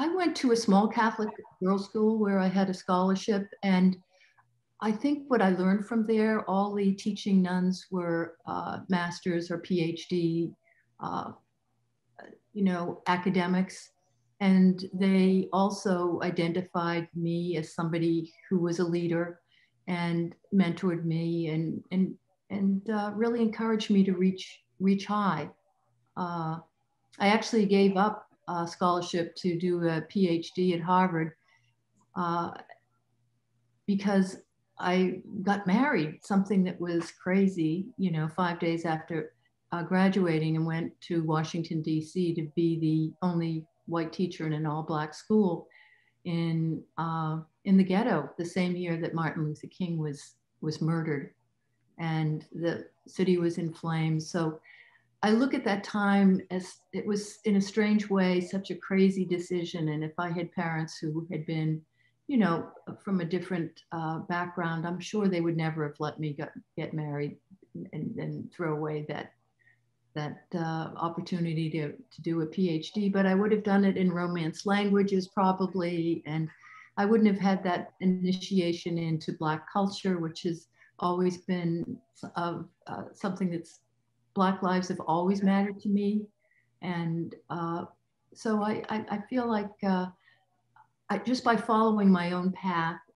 I went to a small Catholic girls' school where I had a scholarship, and I think what I learned from there, all the teaching nuns were uh, masters or PhD, uh, you know, academics. And they also identified me as somebody who was a leader and mentored me and, and, and uh, really encouraged me to reach, reach high. Uh, I actually gave up a scholarship to do a PhD at Harvard uh, because I got married, something that was crazy, you know, five days after uh, graduating and went to Washington, D.C. to be the only white teacher in an all black school in, uh, in the ghetto the same year that Martin Luther King was, was murdered. And the city was in flames. So I look at that time as it was, in a strange way, such a crazy decision. And if I had parents who had been you know, from a different uh, background, I'm sure they would never have let me get, get married and, and throw away that that uh, opportunity to, to do a PhD, but I would have done it in Romance languages probably, and I wouldn't have had that initiation into Black culture, which has always been uh, something that's Black lives have always mattered to me, and uh, so I, I, I, feel like uh, I, just by following my own path